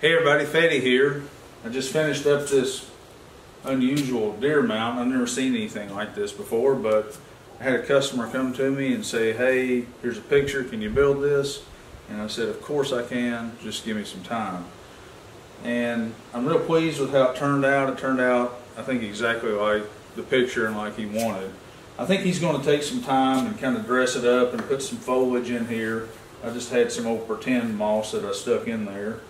Hey everybody, Fetty here. I just finished up this unusual deer mount. I've never seen anything like this before, but I had a customer come to me and say, hey, here's a picture, can you build this? And I said, of course I can, just give me some time. And I'm real pleased with how it turned out. It turned out, I think, exactly like the picture and like he wanted. I think he's going to take some time and kind of dress it up and put some foliage in here. I just had some old pretend moss that I stuck in there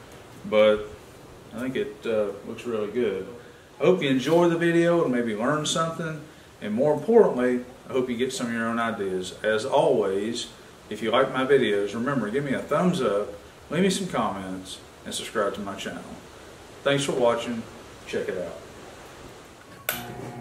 but I think it uh, looks really good. I hope you enjoy the video and maybe learn something. And more importantly, I hope you get some of your own ideas. As always, if you like my videos, remember, give me a thumbs up, leave me some comments, and subscribe to my channel. Thanks for watching. Check it out.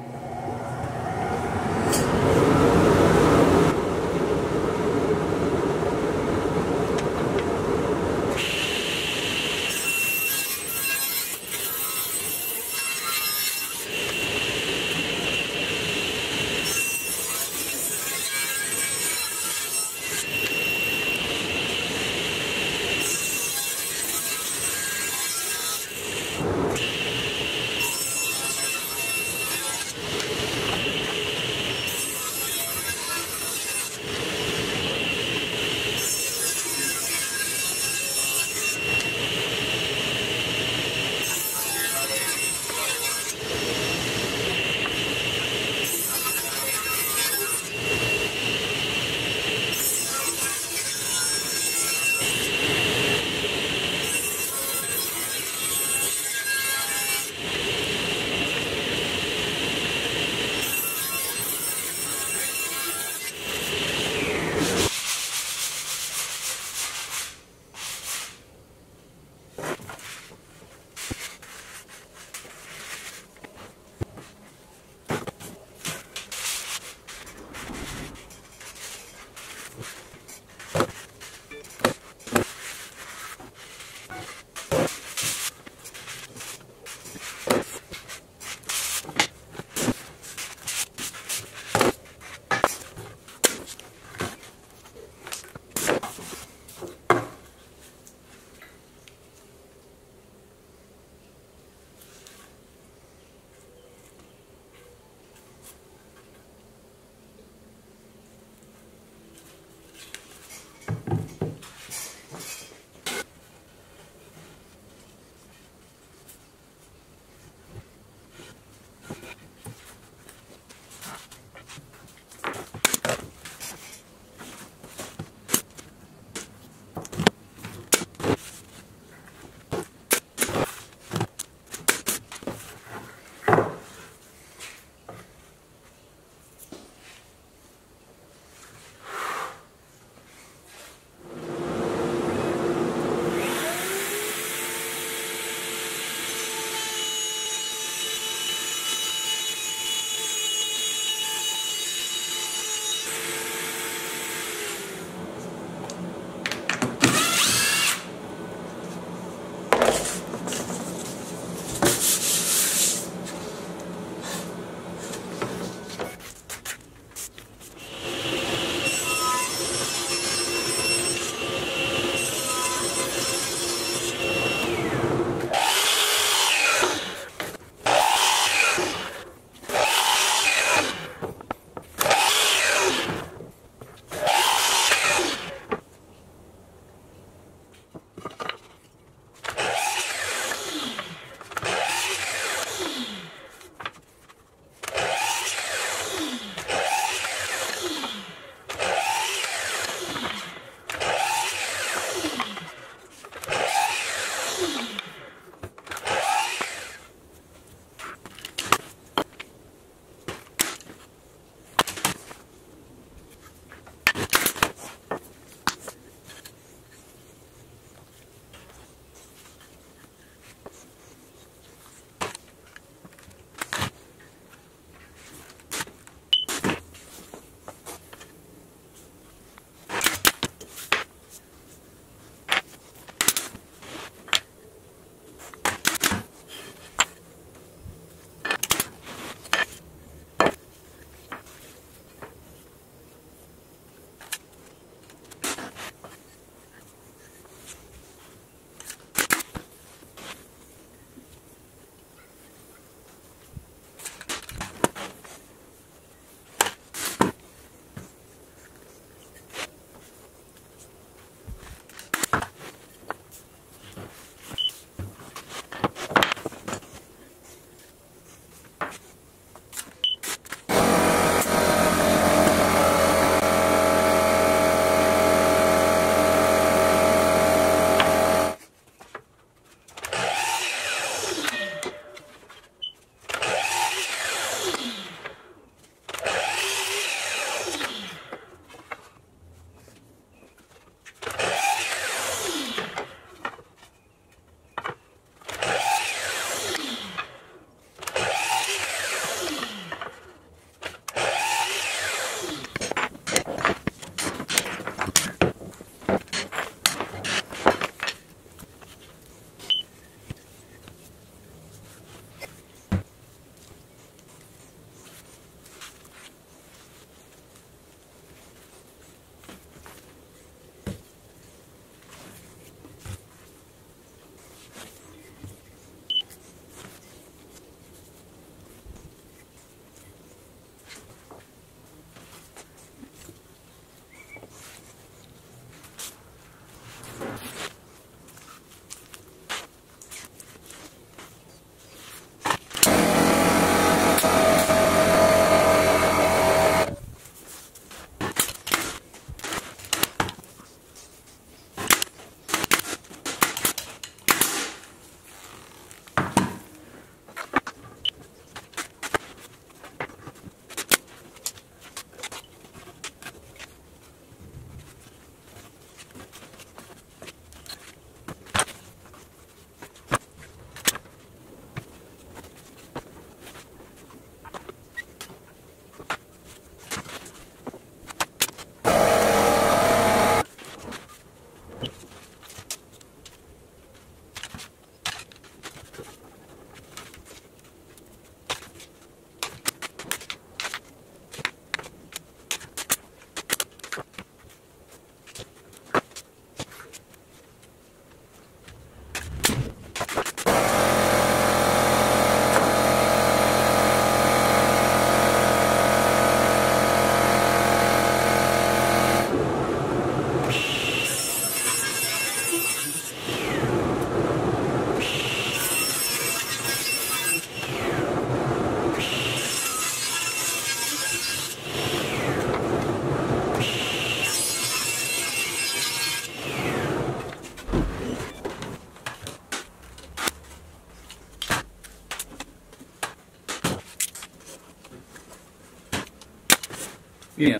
Yeah.